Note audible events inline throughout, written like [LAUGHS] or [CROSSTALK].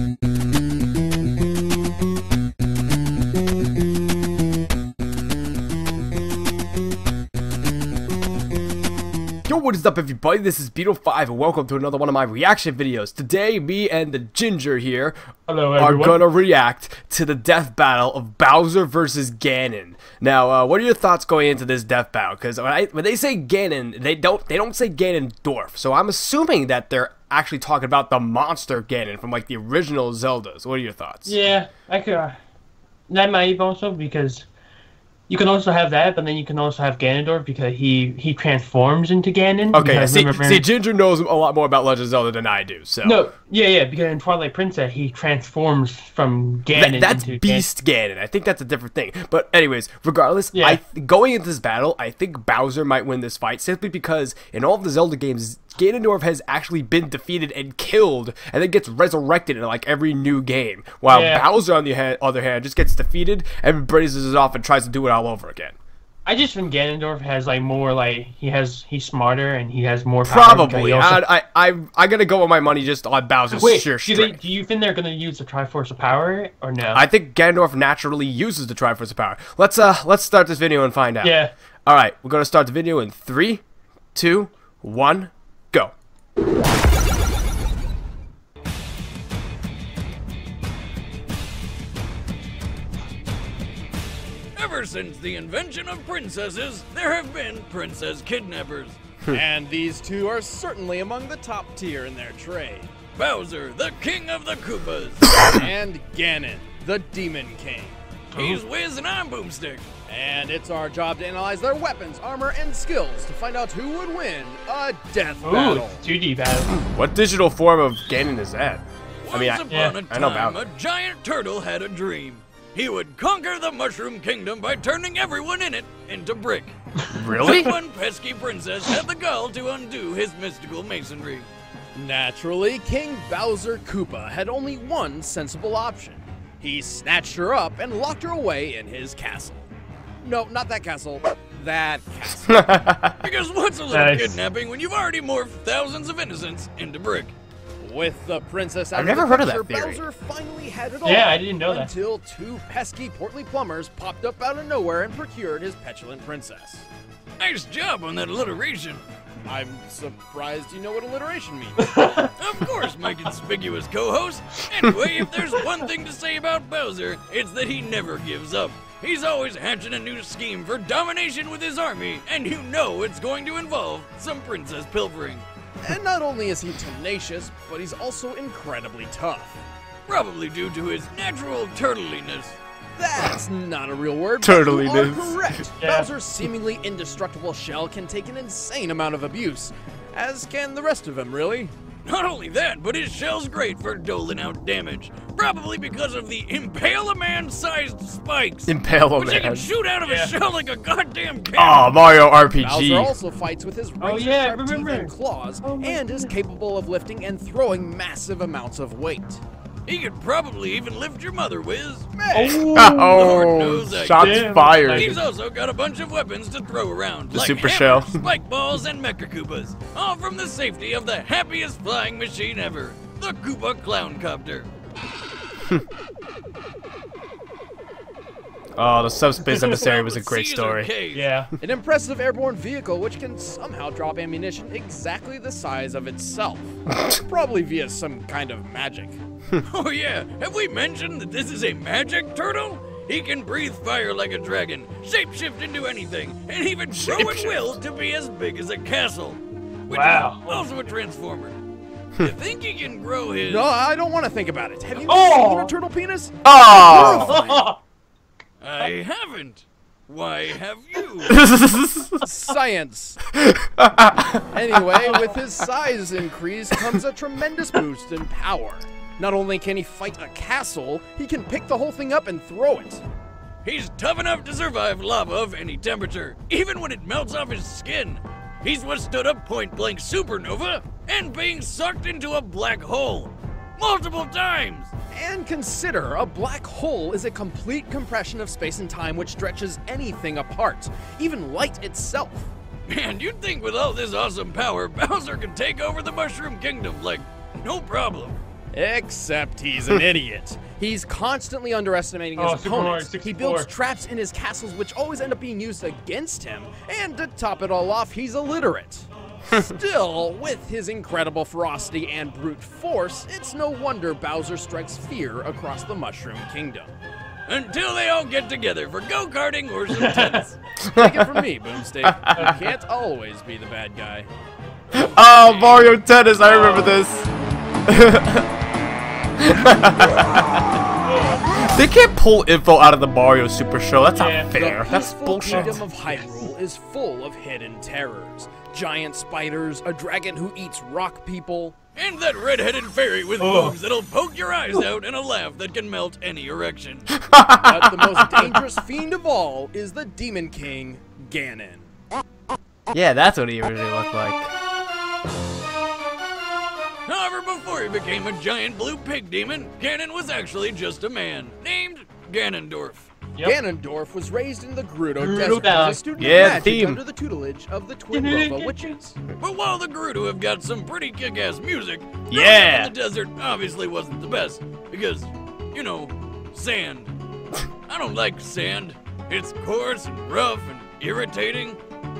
Yo, what is up everybody? This is Beatle5 and welcome to another one of my reaction videos. Today, me and the Ginger here Hello, are gonna react to the death battle of Bowser versus Ganon. Now, uh, what are your thoughts going into this death battle? Because when, when they say Ganon, they don't they don't say Ganondorf. So I'm assuming that they're actually talking about the monster Ganon from like the original Zeldas. What are your thoughts? Yeah, I could. Uh, that might also because you can also have that, but then you can also have Ganondorf because he he transforms into Ganon. Okay, see, remember- see, Ginger knows a lot more about Legend of Zelda than I do. So no, yeah, yeah, because in Twilight Princess he transforms from Ganon That- that's into Beast Ganon. I think that's a different thing. But anyways, regardless, Yeah. I going into this battle, I think Bowser might win this fight simply because in all of the Zelda games, Ganondorf has actually been defeated and killed, and then gets resurrected in like every new game. While Yeah. Bowser, on the ha- other hand, just gets defeated and braces it off and tries to do it all over again. I just think Ganondorf has like more like he has he's smarter and he has more power Probably. also- I, I, I, I'm gonna go with my money just on Bowser's Wait, sheer do, they, do you think they're gonna use the Triforce of Power or no? I think Ganondorf naturally uses the Triforce of Power. Let's uh, let's start this video and find out. yeah. All right, we're gonna start the video in three, two, one. Ever since the invention of princesses, there have been princess kidnappers. Hmm. and these two are certainly among the top tier in their trade. Bowser, the king of the Koopas. [COUGHS] and Ganon, the Demon King. He's Wiz and I'm Boomstick. And it's our job to analyze their weapons, armor, and skills to find out who would win a death Ooh, battle. 2D battle. [CLEARS THROAT] What digital form of Ganon is that? I mean, I, Once yeah, upon a I know time, Bowser. a giant turtle had a dream. He would conquer the Mushroom Kingdom by turning everyone in it into brick. [LAUGHS] really? One pesky princess had the gall to undo his mystical masonry. Naturally, King Bowser Koopa had only one sensible option. He snatched her up and locked her away in his castle. No, not that castle. That castle. [LAUGHS] Because what's a little Nice. kidnapping when you've already morphed thousands of innocents into brick? With the princess out I've of never heard of that theory. Bowser finally had it all. Yeah, I didn't know that. Until two pesky, portly plumbers popped up out of nowhere and procured his petulant princess. Nice job on that alliteration. I'm surprised you know what alliteration means. [LAUGHS] Of course, my conspicuous co-host. Anyway, if there's one thing to say about Bowser, it's that he never gives up. He's always hatching a new scheme for domination with his army, and you know it's going to involve some princess pilfering. and not only is he tenacious, but he's also incredibly tough. Probably due to his natural turtliness. That's not a real word. but you are correct. [LAUGHS] Yeah. Bowser's seemingly indestructible shell can take an insane amount of abuse, as can the rest of him, really. Not only that, but his shell's great for doling out damage. Probably because of the impale a man-sized spikes. Impale a which he can shoot out of Yeah. his shell like a goddamn cannon. Oh, Mario Bowser RPG. also fights with his Oh, razor yeah, sharp teeth and claws, Oh, and is capable of lifting and throwing massive amounts of weight. He could probably even lift your mother, Wiz. Oh, Oh, knows I shots did. fired. He's also got a bunch of weapons to throw around, The like Super hammers, Shell. [LAUGHS] spike balls, and mecha Koopas, all from the safety of the happiest flying machine ever, the Koopa Clown Copter. [LAUGHS] Oh, the subspace [LAUGHS] emissary was a great story. Cave. yeah. An impressive airborne vehicle which can somehow drop ammunition exactly the size of itself. [LAUGHS] Probably via some kind of magic. [LAUGHS] Oh yeah, have we mentioned that this is a magic turtle? He can breathe fire like a dragon, shapeshift into anything, and even grow at will to be as big as a castle. Which Wow. is also a transformer. you think he can grow his... No, I don't want to think about it. Have you Oh! seen a turtle penis? Oh! I haven't. Why have you? [LAUGHS] Science. anyway, with his size increase comes a tremendous boost in power. Not only can he fight a castle, he can pick the whole thing up and throw it. He's tough enough to survive lava of any temperature, even when it melts off his skin. He's withstood a point blank supernova and being sucked into a black hole multiple times. And consider a black hole is a complete compression of space and time which stretches anything apart, even light itself. Man, you'd think with all this awesome power, [LAUGHS] Bowser could take over the Mushroom Kingdom, like, no problem. Except he's an [LAUGHS] idiot. He's constantly underestimating his Oh, opponents. He builds traps in his castles which always end up being used against him. And to top it all off, he's illiterate. Still, with his incredible ferocity and brute force, it's no wonder Bowser strikes fear across the Mushroom Kingdom. Until they all get together for go-karting or some [LAUGHS] tennis. Take it from me, Boomstick. You can't always be the bad guy. Oh, Mario Tennis, I remember this. [LAUGHS] they can't pull info out of the Mario Super Show. That's Yeah. not fair. The That's peaceful bullshit. kingdom of Hyrule is full of hidden terrors. Giant spiders, a dragon who eats rock people. and that red-headed fairy with Oh. boobs that'll poke your eyes out and a laugh that can melt any erection. [LAUGHS] But the most dangerous fiend of all is the Demon King, Ganon. Yeah, that's what he originally looked like. However, before he became a giant blue pig demon, Ganon was actually just a man named Ganondorf. Yep. Ganondorf was raised in the Gerudo, Gerudo Desert as a student Yeah, of magic theme. under the tutelage of the Twinrova Witches. But while the Gerudo have got some pretty kick-ass music, Yeah. in the desert obviously wasn't the best because, you know, sand. I don't like sand. It's coarse and rough and irritating,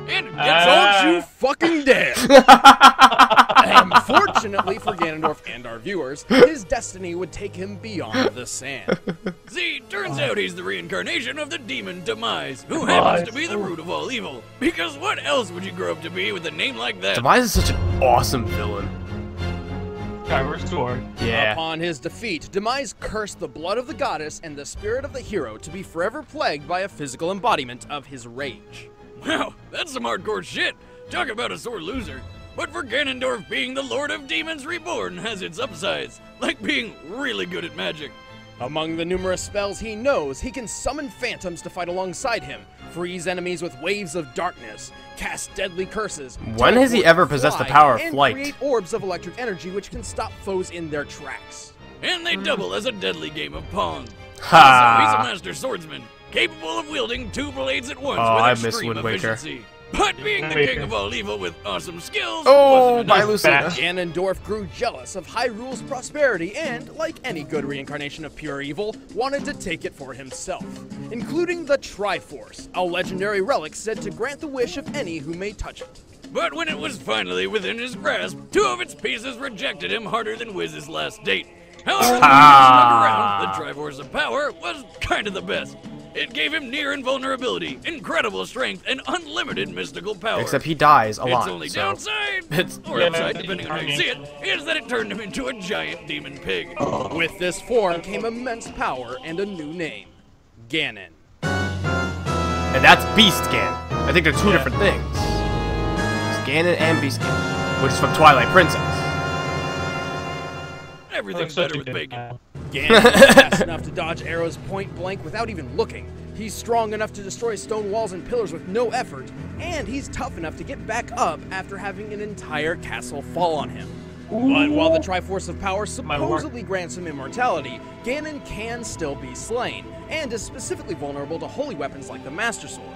and it gets Ah. old You fucking dare! [LAUGHS] Unfortunately for Ganondorf and our viewers, his destiny would take him beyond the sand. See, turns out he's the reincarnation of the demon Demise, who happens to be the root of all evil. Because what else would you grow up to be with a name like that? Demise is such an awesome villain. Skyward Sword. Yeah. Upon his defeat, Demise cursed the blood of the goddess and the spirit of the hero to be forever plagued by a physical embodiment of his rage. Wow, that's some hardcore shit. Talk about a sore loser. But for Ganondorf, being the Lord of Demons Reborn has its upsides, like being really good at magic. Among the numerous spells he knows, he can summon phantoms to fight alongside him, freeze enemies with waves of darkness, cast deadly curses. When has he ever possessed the power of and flight? create orbs of electric energy which can stop foes in their tracks. And they double as a deadly game of Pong. Ha. Also, he's a master swordsman, capable of wielding two blades at once Oh, I with miss extreme Wind Waker. efficiency. But being the king of all evil with awesome skills Oh, wasn't by enough. Lucina. Ganondorf grew jealous of Hyrule's prosperity and, like any good reincarnation of pure evil, wanted to take it for himself, including the Triforce, a legendary relic said to grant the wish of any who may touch it. But when it was finally within his grasp, two of its pieces rejected him harder than Wiz's last date. However, the Ah. look around, the Triforce of Power was kind of the best. It gave him near invulnerability, incredible strength, and unlimited mystical power. Except he dies a lot. its only so. downside, [LAUGHS] It's- or Yeah, upside, depending on how you see it, is that it turned him into a giant demon pig. With this form came immense power and a new name Ganon. And that's Beast Ganon. I think they're two different things. It's Ganon and Beast Ganon, which is from Twilight Princess. Everything's better with bacon. [LAUGHS] Ganon is fast enough to dodge arrows point blank without even looking. He's strong enough to destroy stone walls and pillars with no effort, and he's tough enough to get back up after having an entire castle fall on him. But while the Triforce of Power supposedly grants him immortality, Ganon can still be slain, and is specifically vulnerable to holy weapons like the Master Sword.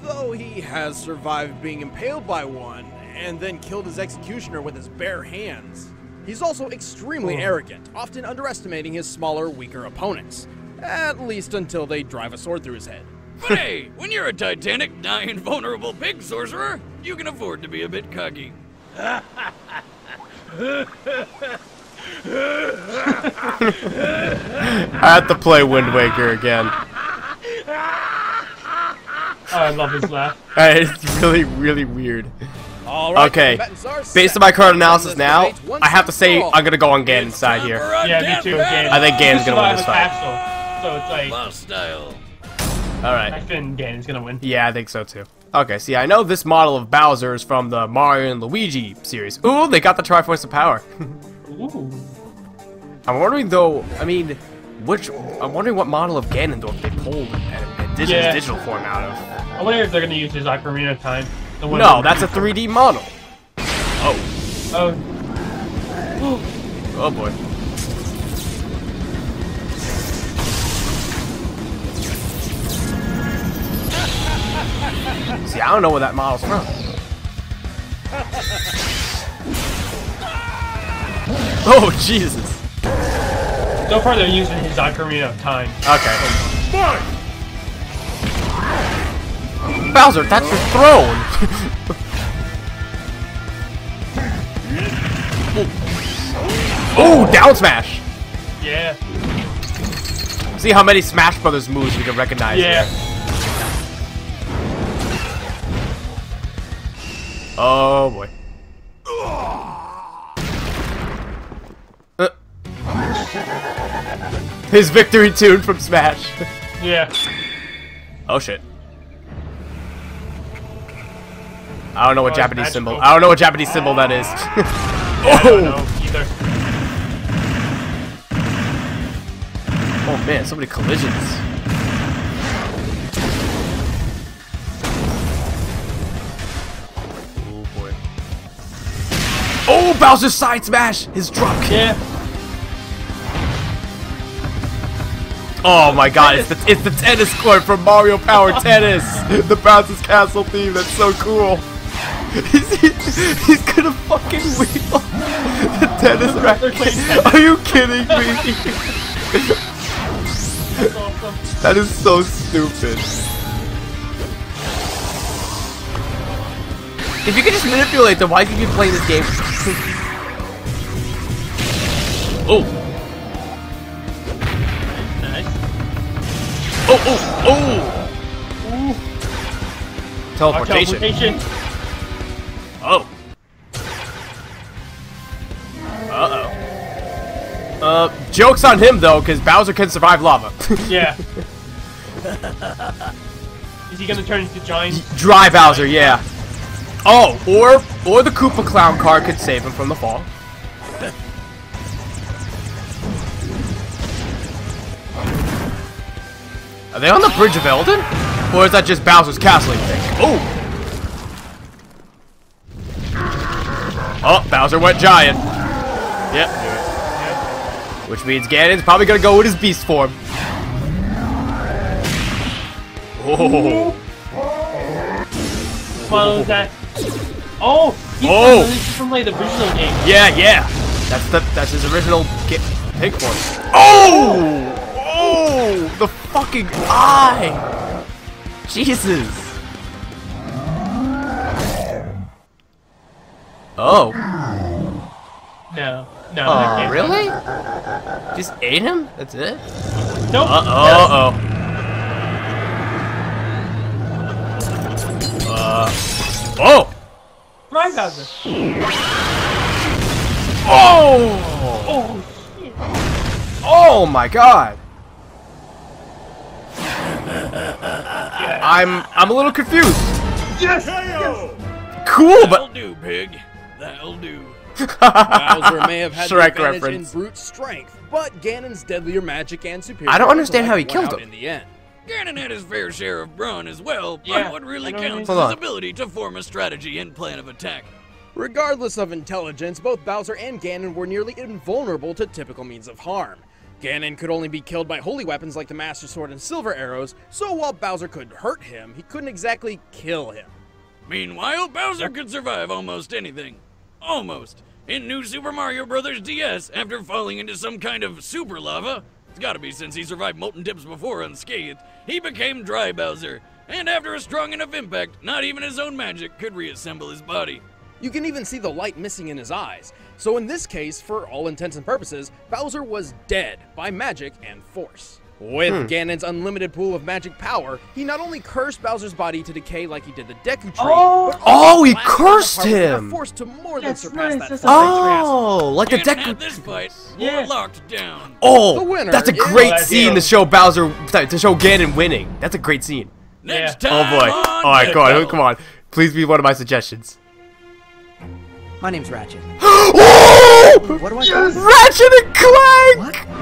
Though he has survived being impaled by one, and then killed his executioner with his bare hands. He's also extremely Oh. arrogant, often underestimating his smaller, weaker opponents. At least until they drive a sword through his head. But hey, when you're a titanic, dying, vulnerable pig sorcerer, you can afford to be a bit cocky. [LAUGHS] I had to play Wind Waker again. Oh, I love his laugh. [LAUGHS] It's really, really weird. All right, Okay, Based on my current analysis now, I have to say. I'm gonna go on Ganon's It's side here. Yeah, me too. battle. I think Ganon's gonna win this fight. castle. So it's like, Boss style. All I right. think Ganon's gonna win. Yeah, I think so too. Okay, see, I know this model of Bowser is from the Mario and Luigi series. Ooh, they got the Triforce of Power. [LAUGHS] Ooh. I'm wondering though. I mean, which? I'm wondering what model of Ganondorf they pulled and, and did his digital form out of. I wonder if they're gonna use his Ocarina of Time. The one No, that's a 3D model. Oh, Oh. [GASPS] oh boy. [LAUGHS] See, I don't know where that model's from. [LAUGHS] Oh, Jesus. So far, they're using his Ocarina of Time. Okay. Bowser, that's your throne. [LAUGHS] oh, down smash. Yeah. See how many Smash Brothers moves we can recognize. Yeah. here. Oh boy. Uh. His victory tune from Smash. Yeah. oh shit. I don't know what Japanese magical. symbol. I don't know what Japanese symbol that is. [LAUGHS] [LAUGHS] I don't oh! know oh! either. oh man, so many collisions. Oh boy. Oh, Bowser's side smash! His drop kick. Yeah. Oh my god, it's the it's the tennis court from Mario Power Tennis! [LAUGHS] the Bowser's Castle theme, that's so cool. [LAUGHS] He's, he's gonna fucking wheel the tennis racket. Are you kidding me? [LAUGHS] That is so stupid. If you could just manipulate them, why do you playing this game? oh, Nice. oh, oh, oh! Teleportation. Teleportation. Oh. Uh-oh. Uh, joke's on him, though, because Bowser can survive lava. [LAUGHS] Yeah. [LAUGHS] Is he gonna turn into giant? Dry Bowser, yeah. Oh, or or the Koopa Clown car could save him from the fall. Are they on the Bridge of Eldin? Or is that just Bowser's castling thing? Oh, Bowser went giant. Yep. Which means Ganon's probably gonna go with his beast form. Oh. Follow that. Oh. He's Oh. This is from like the original game. Yeah, yeah. That's the that's his original get pig form. Oh! Oh! The fucking eye! Jesus. Oh. No. No. Oh, that really? Just ate him? That's it? Nope. Uh oh. Uh oh. Uh. Oh! Right, Bowser. Oh! Oh shit. Oh my god! I'm I'm a little confused. Yes. Cool, That'll but do, pig. That'll do. Bowser may have had the Shrek advantage reference. in brute strength, but Ganon's deadlier magic and superior. I don't understand how he killed him. in the end. Ganon had his fair share of brawn as well, but Yeah, what really I know what you counts is his ability to form a strategy and plan of attack. Regardless of intelligence, both Bowser and Ganon were nearly invulnerable to typical means of harm. Ganon could only be killed by holy weapons like the Master Sword and Silver Arrows, so while Bowser could hurt him, he couldn't exactly kill him. Meanwhile, Bowser could survive almost anything. Almost. In New Super Mario Bros. DS, after falling into some kind of super lava, it's gotta be since he survived molten tips before unscathed, he became Dry Bowser. And after a strong enough impact, not even his own magic could reassemble his body. You can even see the light missing in his eyes. So in this case, for all intents and purposes, Bowser was dead by magic and force. With hmm. Ganon's unlimited pool of magic power, he not only cursed Bowser's body to decay like he did the Deku Tree, Oh! but Oh, also oh, he cursed apart with enough him! Force to more than surpass nice, that that's final nice. Oh, like the Ganon deck. had this fight Yeah. locked down. Oh, The winner that's a great Oh, scene to show Bowser to show Ganon winning. That's a great scene. Next Yeah. Oh boy! on All right, Death come on, come on. Please be one of my suggestions. My name's Ratchet. [GASPS] oh! What do I call you? Ratchet and Clank! What?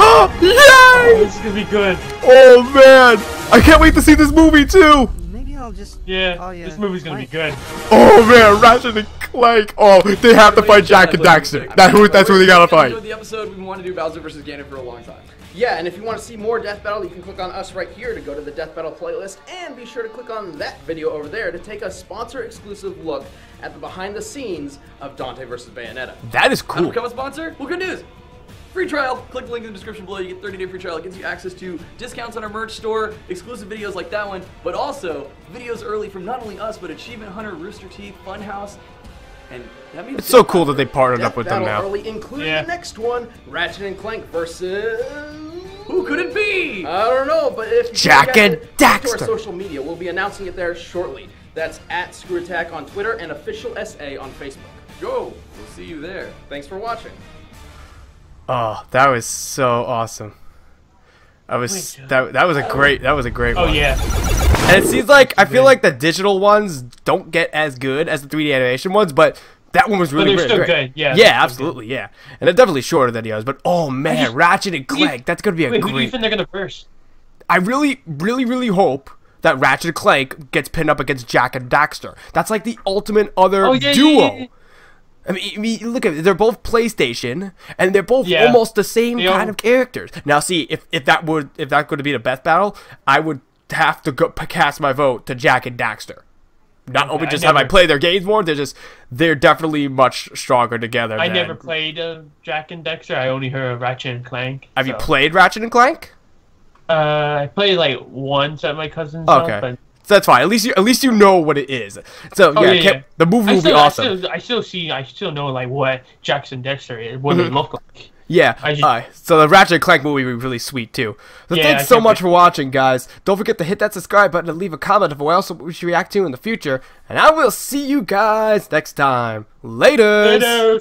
[GASPS] Yay! This is gonna be good. Oh man! I can't wait to see this movie too! Maybe I'll just. Yeah. Oh, yeah. This movie's gonna be good. Oh man, Ratchet and Clank! Oh, they have to fight Jak and Daxter. That who? That's who they gotta fight. Enjoyed the episode. We've been wanting to do Bowser versus Ganon for a long time. Yeah, and if you want to see more Death Battle, you can click on us right here to go to the Death Battle playlist, and be sure to click on that video over there to take a sponsor-exclusive look at the behind-the-scenes of Dante versus Bayonetta. That is How to cool. become a sponsor? Well, good news. Free trial. Click the link in the description below. You get 30 day free trial. It gives you access to discounts on our merch store, exclusive videos like that one, but also videos early from not only us, but Achievement Hunter, Rooster Teeth, Funhaus, and that means It's so cool that they partnered up with them now. early, including Yeah. the next one, Ratchet and Clank versus. Who could it be? I don't know, but if you Jack check and it, go to our social media, we'll be announcing it there shortly. That's at ScrewAttack on Twitter and official SA on Facebook. Go. We'll see you there. Thanks for watching. Oh, that was so awesome. That was Wait, that that was a great that was a great Oh one. yeah. And it seems like I feel like the digital ones don't get as good as the 3D animation ones, but that one was really but they're really still good, yeah, Yeah, absolutely, yeah. And they're definitely shorter than the others, but oh man, just- Ratchet and Clank, that's gonna be a Wait, who do you think they're gonna verse? I really, really, really hope that Ratchet and Clank gets pinned up against Jak and Daxter. That's like the ultimate other Oh, yeah, duo. yeah, yeah. I mean, I mean, look at it. They're both PlayStation, and they're both Yeah. almost the same They kind all- of characters. Now, see, if, if that would if that would be the best battle, I would have to go, cast my vote to Jak and Daxter. Not only I just have I never- play their games more, they're just they're definitely much stronger together. I than- never played uh, Jak and Daxter. I only heard of Ratchet and Clank. Have you played Ratchet and Clank? Uh, I played like once at my cousin's house. Okay, so that's fine. At least you at least you know what it is. So Oh, yeah, yeah, yeah. the movie I will still, be awesome. I still, I still see, I still know like what Jak and Daxter is, what they look like. Yeah. Just- uh, so the Ratchet and Clank movie will be really sweet too. So Yeah, thanks so much for watching, guys. Don't forget to hit that subscribe button and leave a comment of what else we should react to in the future. And I will see you guys next time. Later. Later.